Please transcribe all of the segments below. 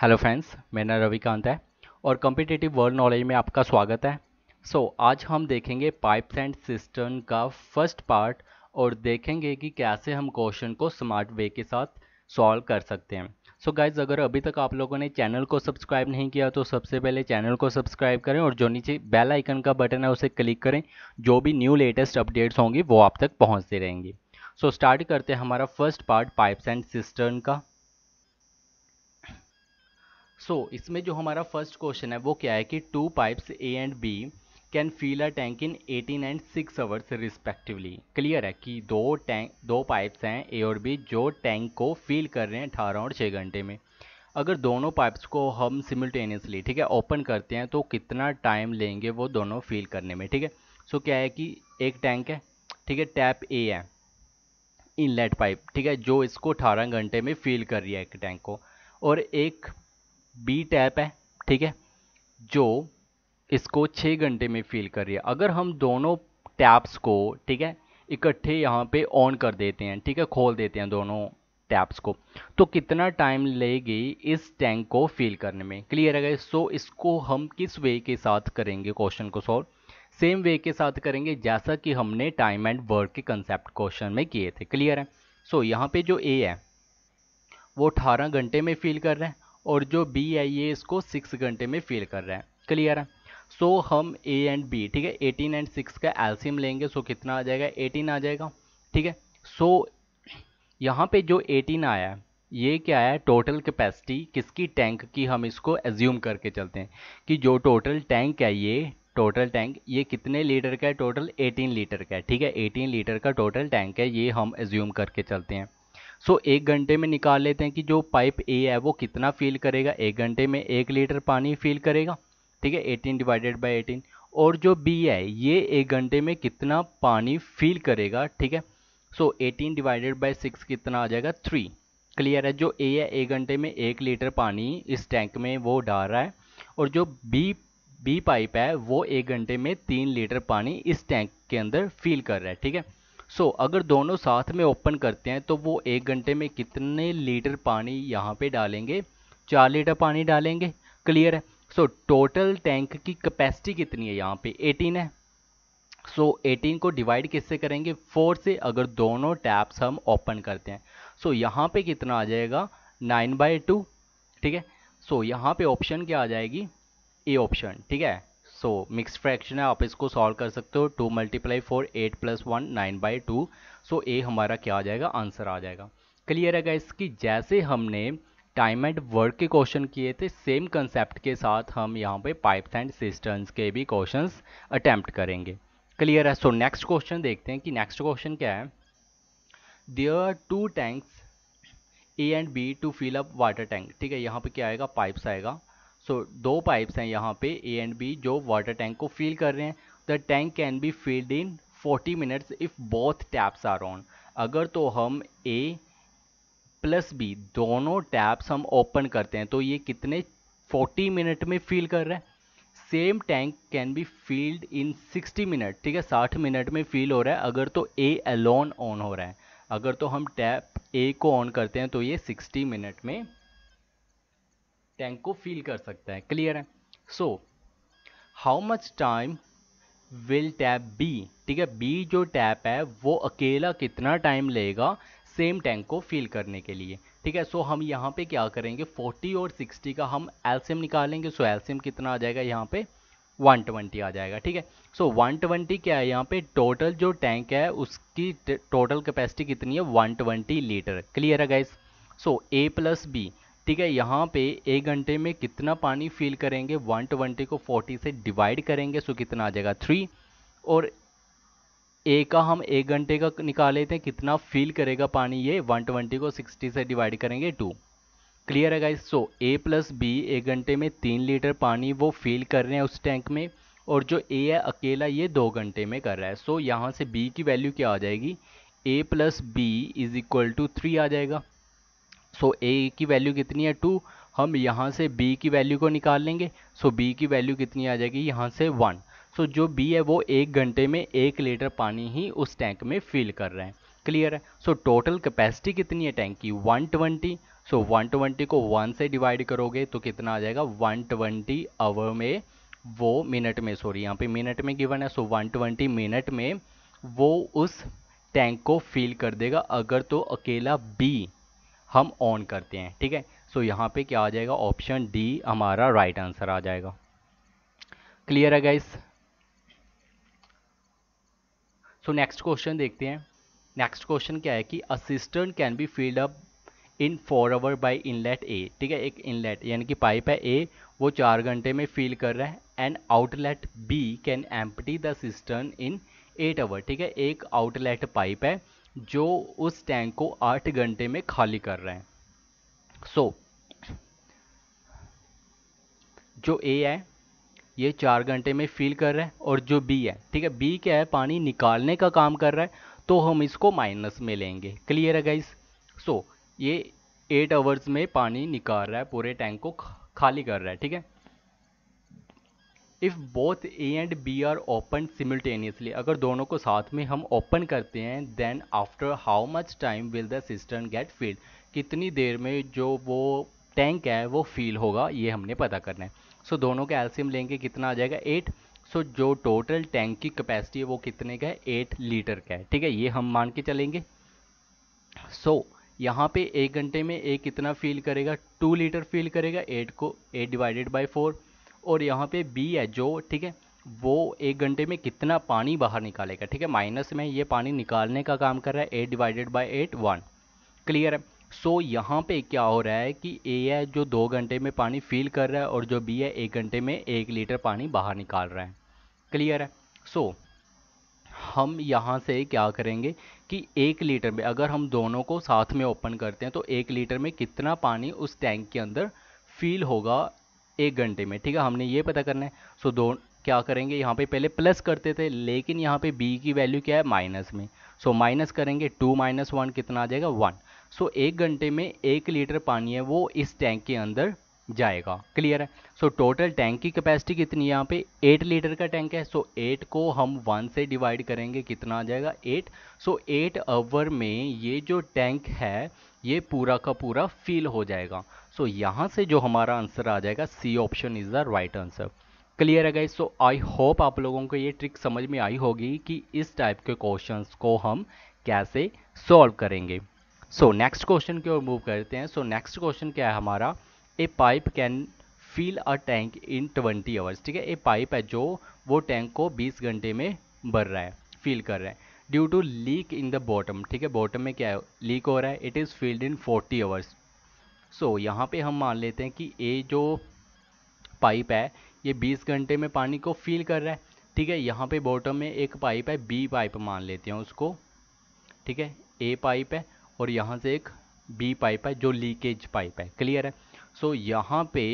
Hello friends मेरा रविकांत है और कम्पिटेटिव वर्ल्ड नॉलेज में आपका स्वागत है। सो so, आज हम देखेंगे पाइप्स एंड सिस्टम का फ़र्स्ट पार्ट और देखेंगे कि कैसे हम क्वेश्चन को स्मार्ट वे के साथ सॉल्व कर सकते हैं। सो so गाइज़ अगर अभी तक आप लोगों ने चैनल को सब्सक्राइब नहीं किया तो सबसे पहले चैनल को सब्सक्राइब करें और जो नीचे बेल आइकन का बटन है उसे क्लिक करें। जो भी न्यू लेटेस्ट अपडेट्स होंगी वो आप तक पहुँचते रहेंगी। सो so, स्टार्ट करते हैं हमारा first part pipes and cistern का। सो so, इसमें जो हमारा फ़र्स्ट क्वेश्चन है वो क्या है कि two pipes A and B can fill a tank in 18 and 6 hours respectively clear है कि दो टैंक दो पाइप्स हैं ए और बी जो टैंक को फील कर रहे हैं अठारह और छः घंटे में। अगर दोनों पाइप्स को हम सिमल्टेनियसली ठीक है ओपन करते हैं तो कितना टाइम लेंगे वो दोनों फील करने में ठीक है? सो क्या है कि एक टैंक है ठीक है टैप ए है इनलेट पाइप ठीक है जो इसको 18 घंटे में फील कर रही है एक टैंक को। और एक बी टैप है ठीक है जो इसको छः घंटे में फिल कर रही है। अगर हम दोनों टैप्स को ठीक है इकट्ठे यहाँ पे ऑन कर देते हैं ठीक है खोल देते हैं दोनों टैप्स को तो कितना टाइम लेगी इस टैंक को फिल करने में? क्लियर है सो इसको हम किस वे के साथ करेंगे क्वेश्चन को सॉल्व सेम वे के साथ करेंगे जैसा कि हमने टाइम एंड वर्क के कंसेप्ट क्वेश्चन में किए थे। क्लियर है? सो so, यहाँ पे जो ए है वो 18 घंटे में फिल कर रहे हैं। और जो बी है ये इसको सिक्स घंटे में फिल कर रहा है। क्लियर है? सो so, हम ए एंड बी ठीक है? एटीन एंड सिक्स का एल्सियम लेंगे सो so कितना आ जाएगा? एटीन आ जाएगा ठीक है? सो so, यहाँ पे जो एटीन आया है ये क्या है टोटल कैपेसिटी किसकी? टैंक की हम इसको एज्यूम करके चलते हैं कि जो टोटल टैंक है ये टोटल टैंक ये कितने लीटर का है? टोटल 18 लीटर का है ठीक है? 18 लीटर का टोटल टैंक है ये हम एज्यूम करके चलते हैं। सो एक घंटे में निकाल लेते हैं कि जो पाइप ए है, वो कितना फील करेगा? एक घंटे में एक लीटर पानी फील करेगा? ठीक है एटीन डिवाइडेड बाई एटीन और जो बी है, ये एक घंटे में कितना पानी फील करेगा? ठीक है? So eighteen divided by six कितना आ जाएगा? थ्री क्लियर है? जो ए है, एक घंटे में एक लीटर पानी इस टैंक में वो डाल रहा है। और जो बी बी पाइप है, वो एक घंटे में तीन लीटर पानी इस टैंक के अंदर फील कर रहा है। ठीक है? सो so, अगर दोनों साथ में ओपन करते हैं तो वो एक घंटे में कितने लीटर पानी यहाँ पे डालेंगे? चार लीटर पानी डालेंगे? क्लियर है? सो टोटल टैंक की कैपेसिटी कितनी है यहाँ पे? 18 है। सो so, 18 को डिवाइड किससे करेंगे? 4 से अगर दोनों टैप्स हम ओपन करते हैं। सो so, यहाँ पे कितना आ जाएगा? 9 बाई टू ठीक है? सो so, यहाँ पे ऑप्शन क्या आ जाएगी? ए ऑप्शन ठीक है? सो मिक्स फ्रैक्शन है, आप इसको सॉल्व कर सकते हो। Two multiply four eight plus one nine by two so A हमारा क्या आ जाएगा? आंसर आ जाएगा। क्लियर है इसकी जैसे हमने टाइम एंड वर्क के क्वेश्चन किए थे सेम कंसेप्ट के साथ हम यहाँ पे पाइप्स एंड सिस्टम्स के भी क्वेश्चन अटैम्प्ट करेंगे। क्लियर है? सो नेक्स्ट क्वेश्चन देखते हैं कि नेक्स्ट क्वेश्चन क्या है? There are two tanks A and B to fill up water tank ठीक है, यहाँ पे क्या आएगा? पाइप्स आएगा। सो दो पाइप्स हैं यहाँ पे ए एंड बी जो वाटर टैंक को फिल कर रहे हैं। The tank can be filled in 40 minutes if both taps are on अगर तो हम ए प्लस बी दोनों टैप्स हम ओपन करते हैं तो ये कितने? 40 मिनट में फिल कर रहे हैं। Same tank can be filled in 60 minute ठीक है? 60 मिनट में फील हो रहा है। अगर तो ए अलोन ऑन हो रहा है। अगर तो हम टैप ए को ऑन करते हैं तो ये 60 मिनट में टैंक को फील कर सकता है। क्लियर है? So how much time will tap B ठीक है बी जो टैप है वो अकेला कितना टाइम लेगा सेम टैंक को फिल करने के लिए। ठीक है सो हम यहाँ पे क्या करेंगे? 40 और 60 का हम एल्सियम निकालेंगे सो एल्सियम कितना आ जाएगा यहाँ पे? 120 आ जाएगा। ठीक है सो so, 120 क्या है यहाँ पे? टोटल जो टैंक है उसकी टोटल कैपेसिटी कितनी है? 120 लीटर क्लियर है guys so A plus B ठीक है यहाँ पे एक घंटे में कितना पानी फील करेंगे? 120 को 40 से डिवाइड करेंगे सो कितना आ जाएगा? थ्री और ए का हम एक घंटे का निकाले थे कितना फील करेगा पानी ये? 120 को 60 से डिवाइड करेंगे टू क्लियर है guys so A plus B एक घंटे में तीन लीटर पानी वो फील कर रहे हैं उस टैंक में और जो ए है अकेला ये दो घंटे में कर रहा है। सो so, यहाँ से बी की वैल्यू क्या आ जाएगी? A plus B is equal to three आ जाएगा। सो so, ए की वैल्यू कितनी है? टू हम यहाँ से बी की वैल्यू को निकाल लेंगे। सो so, बी की वैल्यू कितनी आ जाएगी? यहाँ से वन सो so, जो बी है वो एक घंटे में एक लीटर पानी ही उस टैंक में फिल कर रहे हैं। क्लियर है? सो टोटल कैपेसिटी कितनी है टैंक की? 120 सो वन ट्वेंटी को वन से डिवाइड करोगे तो कितना आ जाएगा? वन ट्वेंटी आवर में वो मिनट में सॉरी यहाँ पे मिनट में गिवन है। सो वन ट्वेंटी मिनट में वो उस टैंक को फिल कर देगा। अगर तो अकेला बी हम ऑन करते हैं, ठीक है? सो यहाँ पे क्या आ जाएगा? ऑप्शन डी हमारा राइट right आंसर आ जाएगा। क्लियर है गाइस सो नेक्स्ट क्वेश्चन देखते हैं। नेक्स्ट क्वेश्चन क्या है कि a cistern can be filled up in four hour by inlet A ठीक है? एक इनलेट यानी कि पाइप है ए वो चार घंटे में फील कर रहा है। And outlet B can empty the cistern in eight hour ठीक है? एक आउटलेट पाइप है जो उस टैंक को आठ घंटे में खाली कर रहे हैं। सो so, जो ए है ये चार घंटे में फिल कर रहा है और जो बी है ठीक है बी क्या है पानी निकालने का काम कर रहा है तो हम इसको माइनस में लेंगे। क्लियर है गाइस सो so, ये एट आवर्स में पानी निकाल रहा है पूरे टैंक को खाली कर रहा है ठीक है? If both A and B are open simultaneously अगर दोनों को साथ में हम ओपन करते हैं then after how much time will the system get filled कितनी देर में जो वो टैंक है वो फील होगा ये हमने पता करना है। सो so, दोनों का एल्सियम लेंगे कितना आ जाएगा? एट सो so, जो टोटल टैंक की कैपेसिटी है वो कितने का है? एट लीटर का है। ठीक है? ये हम मान के चलेंगे। सो so, यहाँ पे एक घंटे में एक कितना फील करेगा? टू लीटर फील करेगा। एट को एट डिवाइडेड बाई फोर और यहाँ पे बी है जो ठीक है वो एक घंटे में कितना पानी बाहर निकालेगा ठीक है माइनस में ये पानी निकालने का काम कर रहा है eight divided by eight one clear है? सो so, यहाँ पे क्या हो रहा है कि ए है जो दो घंटे में पानी फील कर रहा है और जो बी है एक घंटे में एक लीटर पानी बाहर निकाल रहा है. क्लियर है? सो so, हम यहाँ से क्या करेंगे कि एक लीटर में अगर हम दोनों को साथ में ओपन करते हैं तो एक लीटर में कितना पानी उस टैंक के अंदर फील होगा एक घंटे में ठीक है? हमने ये पता करना है। सो दो क्या करेंगे? यहाँ पे पहले प्लस करते थे लेकिन यहाँ पे बी की वैल्यू क्या है? माइनस में। सो माइनस करेंगे टू माइनस वन कितना आ जाएगा? वन सो एक घंटे में एक लीटर पानी है वो इस टैंक के अंदर जाएगा। क्लियर है? सो टोटल टैंक की कैपेसिटी कितनी है यहाँ पे? एट लीटर का टैंक है। सो so, एट को हम वन से डिवाइड करेंगे कितना आ जाएगा? एट सो एट आवर में ये जो टैंक है ये पूरा का पूरा फिल हो जाएगा। सो so, यहाँ से जो हमारा आंसर आ जाएगा C option is the right answer clear है गाइस सो आई होप आप लोगों को ये ट्रिक समझ में आई होगी कि इस टाइप के क्वेश्चंस को हम कैसे सॉल्व करेंगे. सो नेक्स्ट क्वेश्चन की ओर मूव करते हैं. सो नेक्स्ट क्वेश्चन क्या है हमारा? A pipe can fill a tank in 20 hours ठीक है? ए पाइप है जो वो टैंक को 20 घंटे में भर रहा है फील कर रहा है. Due to leak in the bottom ठीक है? बॉटम में क्या है? लीक हो रहा है. It is filled in 40 hours so so, यहाँ पे हम मान लेते हैं कि ए जो पाइप है ये 20 घंटे में पानी को फील कर रहा है। ठीक है यहाँ पे बॉटम में एक पाइप है बी पाइप मान लेते हैं उसको। ठीक है ए पाइप है और यहाँ से एक बी पाइप है जो लीकेज पाइप है। क्लियर है? सो so, यहाँ पे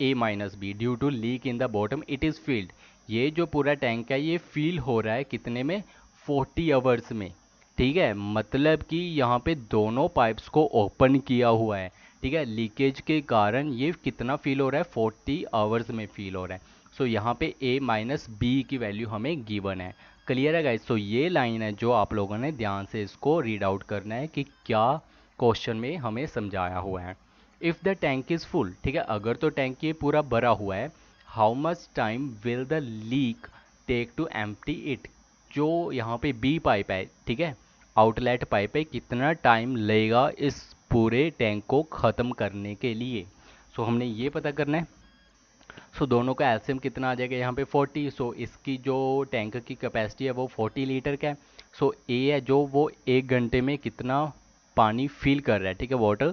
A minus B due to leak in the bottom it is filled ये जो पूरा टैंक है ये फील हो रहा है कितने में? 40 आवर्स में। ठीक है मतलब कि यहाँ पे दोनों पाइप्स को ओपन किया हुआ है। ठीक है लीकेज के कारण ये कितना फील हो रहा है? फोर्टी आवर्स में फील हो रहा है। सो so, यहाँ पे ए माइनस बी की वैल्यू हमें गिवन है। क्लियर है गाइस सो so, ये लाइन है जो आप लोगों ने ध्यान से इसको रीड आउट करना है कि क्या क्वेश्चन में हमें समझाया हुआ है। If the tank is full ठीक है अगर तो टैंक ये पूरा भरा हुआ है how much time will the leak take to empty it जो यहाँ पे बी पाइप है ठीक है आउटलेट पाइप है कितना टाइम लेगा इस पूरे टैंक को ख़त्म करने के लिए। सो हमने ये पता करना है। सो दोनों का एल्सियम कितना आ जाएगा? यहाँ पे 40 सो इसकी जो टैंक की कैपेसिटी है वो 40 लीटर का है। सो ए है जो वो एक घंटे में कितना पानी फील कर रहा है ठीक है वाटर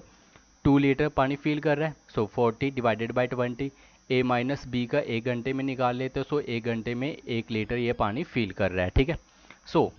टू लीटर पानी फील कर रहा है। So forty divided by twenty A minus B का एक घंटे में निकाल लेते हो। सो एक घंटे में एक लीटर ये पानी फील कर रहा है ठीक है। सो so,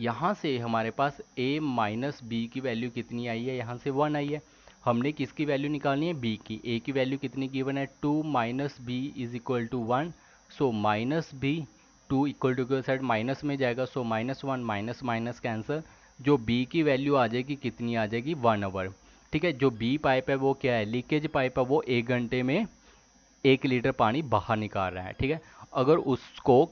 यहाँ से हमारे पास a माइनस बी की वैल्यू कितनी आई है? यहाँ से वन आई है। हमने किसकी वैल्यू निकालनी है? B की। A की वैल्यू कितनी गिवन है? Two minus B is equal to one so minus B to equal to के साइड माइनस में जाएगा। So minus one minus minus cancel जो b की वैल्यू आ जाएगी, कितनी आ जाएगी? वन आवर ठीक है? जो बी पाइप है, वो क्या है? लीकेज पाइप है, वो एक घंटे में एक लीटर पानी बाहर निकाल रहा है। ठीक है? अगर उसको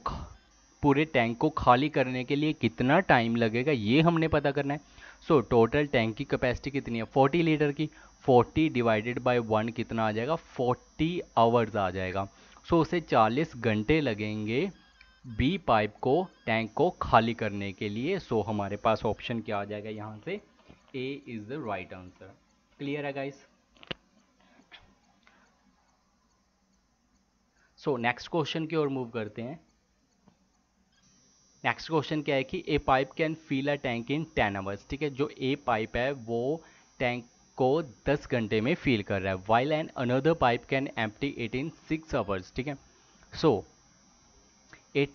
पूरे टैंक को खाली करने के लिए कितना टाइम लगेगा ये हमने पता करना है। सो टोटल टैंक की कैपेसिटी कितनी है? 40 लीटर की। 40 डिवाइडेड बाय वन कितना आ जाएगा? 40 आवर्स आ जाएगा। सो so, उसे 40 घंटे लगेंगे बी पाइप को टैंक को खाली करने के लिए। सो so, हमारे पास ऑप्शन क्या आ जाएगा यहाँ से? A is the right answer clear है गाइस सो नेक्स्ट क्वेश्चन की ओर मूव करते हैं। नेक्स्ट क्वेश्चन क्या है कि a pipe can fill a tank in ten hours ठीक है जो ए पाइप है वो टैंक को 10 घंटे में फील कर रहा है while and another pipe can empty it in six hours ठीक है सो ए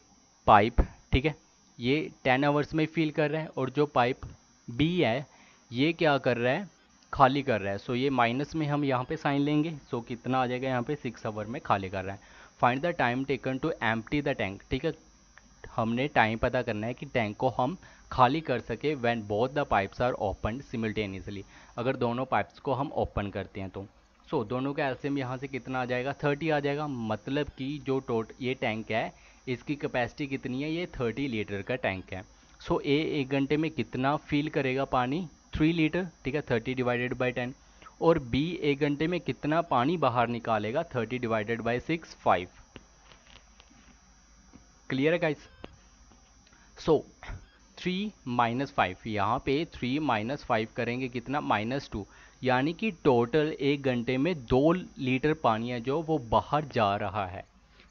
पाइप ठीक है ये 10 आवर्स में फील कर रहा है और जो पाइप बी है ये क्या कर रहा है खाली कर रहा है. सो so, ये माइनस में हम यहाँ पे साइन लेंगे सो so, कितना आ जाएगा यहाँ पे सिक्स आवर में खाली कर रहा है. Find the time taken to empty the tank ठीक है हमने टाइम पता करना है कि टैंक को हम खाली कर सके when both the pipes are open simultaneously अगर दोनों पाइप्स को हम ओपन करते हैं तो. सो so, दोनों का एल्सियम यहाँ से कितना आ जाएगा? थर्टी आ जाएगा मतलब कि जो टोट ये टैंक है इसकी कैपेसिटी कितनी है? ये थर्टी लीटर का टैंक है. सो so, ए एक घंटे में कितना फील करेगा पानी? थ्री लीटर ठीक है? थर्टी डिवाइडेड बाई टेन और बी एक घंटे में कितना पानी बाहर निकालेगा? Thirty divided by six five clear है guys so three minus five यहाँ पे थ्री माइनस फाइव करेंगे कितना? माइनस टू यानी कि टोटल एक घंटे में दो लीटर पानी है जो वो बाहर जा रहा है।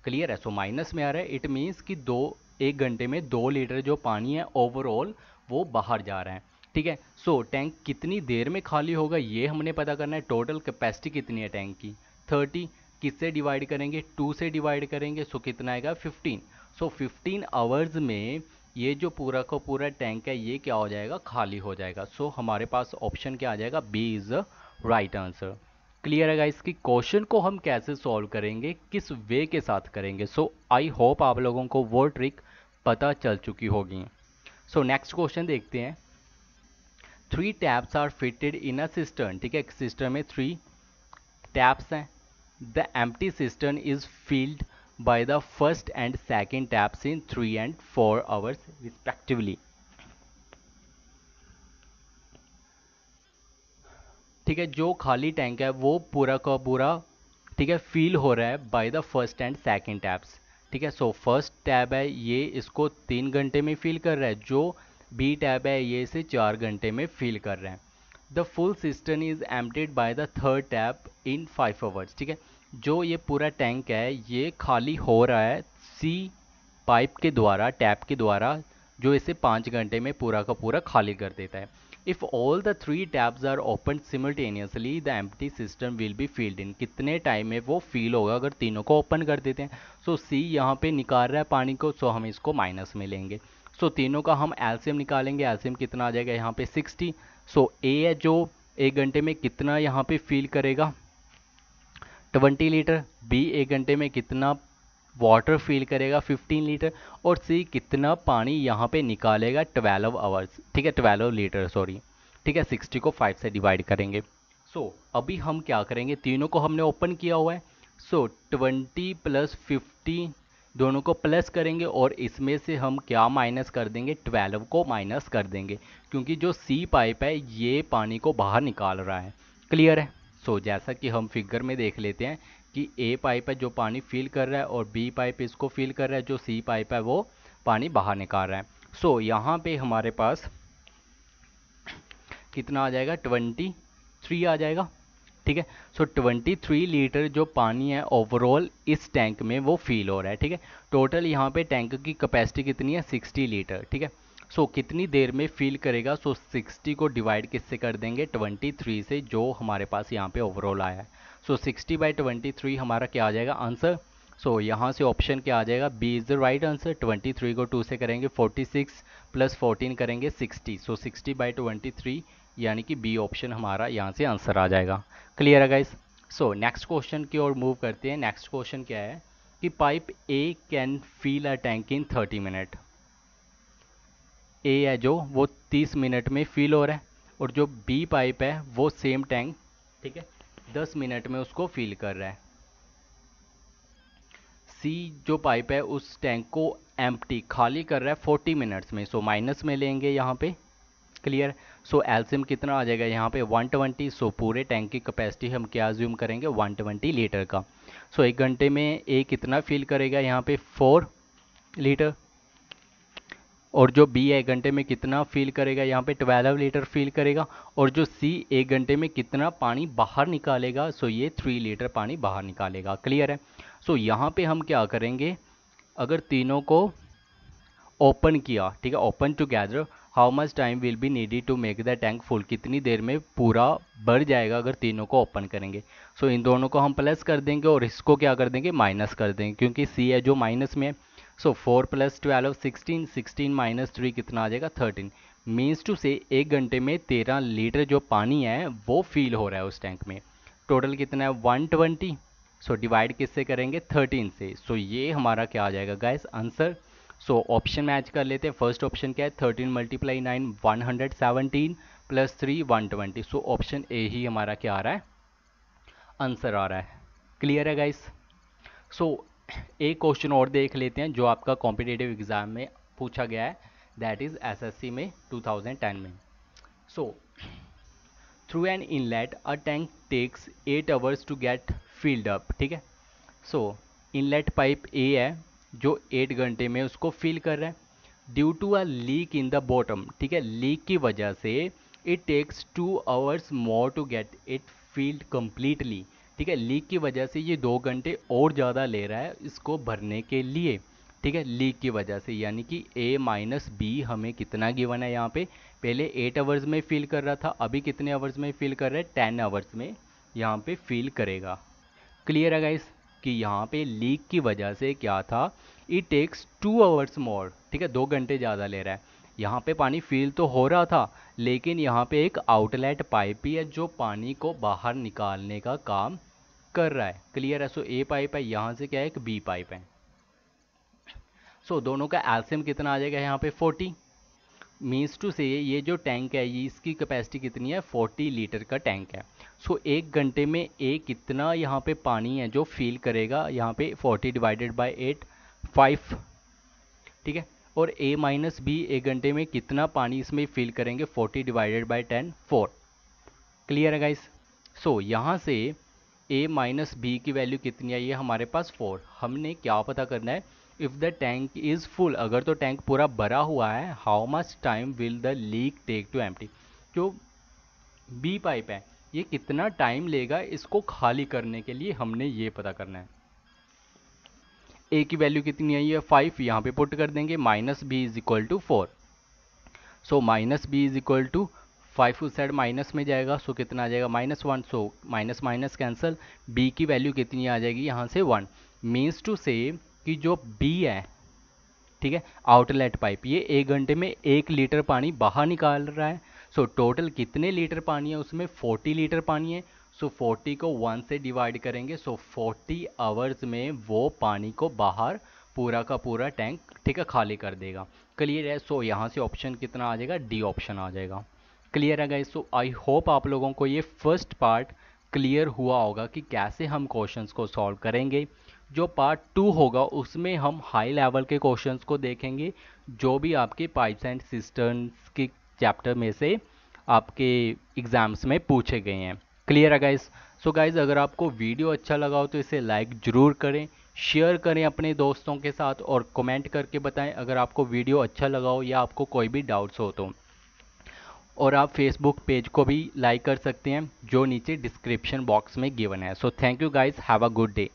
क्लियर है? सो माइनस में आ रहा है। इट मीन्स कि दो एक घंटे में दो लीटर जो पानी है ओवरऑल वो बाहर जा रहा है। ठीक है? सो टैंक कितनी देर में खाली होगा ये हमने पता करना है। टोटल कैपेसिटी कितनी है टैंक की? थर्टी किससे डिवाइड करेंगे? टू से डिवाइड करेंगे। सो so, कितना आएगा? फिफ्टीन सो फिफ्टीन आवर्स में ये जो पूरा का पूरा टैंक है ये क्या हो जाएगा? खाली हो जाएगा। सो so, हमारे पास ऑप्शन क्या आ जाएगा? B is right answer clear है गाइस कि क्वेश्चन को हम कैसे सॉल्व करेंगे? किस वे के साथ करेंगे? सो आई होप आप लोगों को वो ट्रिक पता चल चुकी होगी। सो नेक्स्ट क्वेश्चन देखते हैं। Three taps are fitted in a cistern ठीक है? सिस्टम में थ्री टैप्स हैं। The empty cistern is filled by the first and second taps in 3 and 4 hours, respectively. ठीक है, जो खाली टैंक है, वो पूरा का पूरा, ठीक है फील हो रहा है by the first and second taps ठीक है सो फ़र्स्ट टैब है, ये इसको तीन घंटे में फील कर रहा है, जो बी टैब है, ये इसे चार घंटे में फील कर रहे हैं. The full system is emptied by the third tap in five hours ठीक है? जो ये पूरा टैंक है ये खाली हो रहा है सी पाइप के द्वारा टैप के द्वारा जो इसे पाँच घंटे में पूरा का पूरा खाली कर देता है। If all the three taps are open simultaneously the empty system will be filled in कितने टाइम में वो फील होगा अगर तीनों को ओपन कर देते हैं? सो सी यहाँ पे निकाल रहा है पानी को सो so हम इसको माइनस में लेंगे। सो so, तीनों का हम एल्सियम निकालेंगे। एल्सियम कितना आ जाएगा यहाँ पे सिक्सटी सो ए है जो एक घंटे में कितना यहाँ पे फील करेगा? ट्वेंटी लीटर बी एक घंटे में कितना वाटर फील करेगा 15 लीटर और सी कितना पानी यहाँ पे निकालेगा 12 आवर्स ठीक है 12 लीटर सॉरी ठीक है 60 को 5 से डिवाइड करेंगे। सो so, अभी हम क्या करेंगे? तीनों को हमने ओपन किया हुआ है। सो 20 प्लस 50 दोनों को प्लस करेंगे और इसमें से हम क्या माइनस कर देंगे? 12 को माइनस कर देंगे क्योंकि जो सी पाइप है ये पानी को बाहर निकाल रहा है। क्लियर है? सो so, जैसा कि हम फिगर में देख लेते हैं कि ए पाइप है जो पानी फिल कर रहा है और बी पाइप इसको फिल कर रहा है जो सी पाइप है वो पानी बाहर निकाल रहा है। सो so, यहाँ पे हमारे पास कितना आ जाएगा? ट्वेंटी थ्री आ जाएगा ठीक है? सो ट्वेंटी थ्री लीटर जो पानी है ओवरऑल इस टैंक में वो फील हो रहा है ठीक है? टोटल यहाँ पे टैंक की कैपेसिटी कितनी है? सिक्सटी लीटर ठीक है? सो so, कितनी देर में फील करेगा? सो so, 60 को डिवाइड किससे कर देंगे? 23 से जो हमारे पास यहाँ पे ओवरऑल आया है। सो so, 60 बाई ट्वेंटी हमारा क्या आ जाएगा? आंसर सो so, यहाँ से ऑप्शन क्या आ जाएगा? B is the right answer 23 को 2 से करेंगे 46 प्लस 14 करेंगे 60 सो so, 60 बाई ट्वेंटी यानी कि बी ऑप्शन हमारा यहाँ से आंसर आ जाएगा। क्लियर है गाइस सो नेक्स्ट क्वेश्चन की ओर मूव करते हैं। नेक्स्ट क्वेश्चन क्या है? कि pipe A can fill a tank in 30 minute A है जो वो 30 मिनट में फिल हो रहा है और जो बी पाइप है वो सेम टैंक ठीक है? 10 मिनट में उसको फिल कर रहा है। सी जो पाइप है उस टैंक को एम्प्टी खाली कर रहा है 40 मिनट्स में। सो so, माइनस में लेंगे यहाँ पे क्लियर सो एल्सियम कितना आ जाएगा यहाँ पे? 120 सो पूरे टैंक की कैपेसिटी हम क्या ज्यूम करेंगे? 120 लीटर का। सो so, एक घंटे में ए कितना फील करेगा यहाँ पे? 4 लीटर और जो बी एक घंटे में कितना फील करेगा यहाँ पे 12 लीटर फील करेगा और जो सी एक घंटे में कितना पानी बाहर निकालेगा सो ये थ्री लीटर पानी बाहर निकालेगा। क्लियर है? सो यहाँ पे हम क्या करेंगे? अगर तीनों को ओपन किया ठीक है open together how much time will be needed to make the tank full कितनी देर में पूरा भर जाएगा अगर तीनों को ओपन करेंगे? सो so, इन दोनों को हम प्लस कर देंगे और इसको क्या कर देंगे? माइनस कर देंगे क्योंकि सी है जो माइनस में है। So four plus twelve sixteen sixteen minus three कितना आ जाएगा? थर्टीन मीन्स टू से एक घंटे में तेरह लीटर जो पानी है वो फील हो रहा है उस टैंक में. टोटल कितना है? वन ट्वेंटी सो डिवाइड किससे करेंगे? थर्टीन से. सो so, ये हमारा क्या आ जाएगा guys answer so option match कर लेते हैं. फ़र्स्ट ऑप्शन क्या है? Thirteen multiply nine one hundred seventeen plus three one twenty so option A ही हमारा क्या आ रहा है? आंसर आ रहा है. क्लियर है गाइस सो एक क्वेश्चन और देख लेते हैं, जो आपका कॉम्पिटेटिव एग्ज़ाम में पूछा गया है दैट इज़ एसएससी में 2010 में। So through an inlet a tank takes eight hours to get filled up ठीक है? सो इनलेट पाइप ए है, जो एट घंटे में उसको फिल कर रहा है। Due to a leak in the bottom ठीक है? लीक की वजह से it takes two hours more to get it filled completely ठीक है, लीक की वजह से ये दो घंटे और ज़्यादा ले रहा है इसको भरने के लिए, ठीक है, लीक की वजह से, यानी कि ए माइनस बी हमें कितना गिवन है यहाँ पे? पहले एट आवर्स में फिल कर रहा था, अभी कितने आवर्स में फिल कर रहा है? टेन आवर्स में यहाँ पे फिल करेगा। क्लियर है गाइस कि यहाँ पे लीक की वजह से क्या था? It takes two hours more ठीक है, दो घंटे ज़्यादा ले रहा है। यहाँ पे पानी फील तो हो रहा था, लेकिन यहाँ पे एक आउटलेट पाइप ही है जो पानी को बाहर निकालने का काम कर रहा है। क्लियर है? सो ए पाइप है यहाँ से क्या है? एक बी पाइप है। सो so, दोनों का एल्सियम कितना आ जाएगा यहाँ पे? 40 मीन्स टू से ये जो टैंक है ये इसकी कैपेसिटी कितनी है? 40 लीटर का टैंक है। सो so, एक घंटे में ए कितना यहाँ पे पानी है जो फील करेगा? यहाँ पे 40 डिवाइडेड बाय 8 5 ठीक है? और ए माइनस बी एक घंटे में कितना पानी इसमें फिल करेंगे? 40 डिवाइडेड बाय 10 4 क्लियर है गाइस सो so, यहाँ से ए माइनस बी की वैल्यू कितनी आई है हमारे पास? फोर हमने क्या पता करना है? If the tank is full अगर तो टैंक पूरा भरा हुआ है how much time will the leak take to empty जो बी पाइप है, ये कितना टाइम लेगा इसको खाली करने के लिए हमने ये पता करना है। ए की वैल्यू कितनी आई है? फाइव यहाँ पे पुट कर देंगे minus B is equal to four so minus B is equal to five उस साइड माइनस में जाएगा सो कितना आ जाएगा? Minus one so minus minus cancel. B की वैल्यू कितनी आ जाएगी? यहाँ से वन। मीन्स टू से कि जो बी है ठीक है आउटलेट पाइप ये एक घंटे में एक लीटर पानी बाहर निकाल रहा है। सो so, टोटल कितने लीटर पानी है उसमें? 40 लीटर पानी है। सो so, 40 को 1 से डिवाइड करेंगे सो so, 40 आवर्स में वो पानी को बाहर पूरा का पूरा टैंक ठीक है खाली कर देगा। क्लियर है? सो so, यहाँ से ऑप्शन कितना आ जाएगा? डी ऑप्शन आ जाएगा। क्लियर है गाइस सो आई होप आप लोगों को ये फ़र्स्ट पार्ट क्लियर हुआ होगा कि कैसे हम क्वेश्चंस को सॉल्व करेंगे। जो पार्ट टू होगा, उसमें हम हाई लेवल के क्वेश्चंस को देखेंगे। जो भी आपके पाइप्स एंड सिस्टम्स के चैप्टर में से आपके एग्ज़ाम्स में पूछे गए हैं। क्लियर है गाइस सो गाइज़ अगर आपको वीडियो अच्छा लगा हो तो इसे लाइक ज़रूर करें शेयर करें अपने दोस्तों के साथ और कमेंट करके बताएँ। अगर आपको वीडियो अच्छा लगा हो या आपको कोई भी डाउट्स हो तो। और आप फेसबुक पेज को भी लाइक कर सकते हैं, जो नीचे डिस्क्रिप्शन बॉक्स में गिवन है। So thank you guys have a good day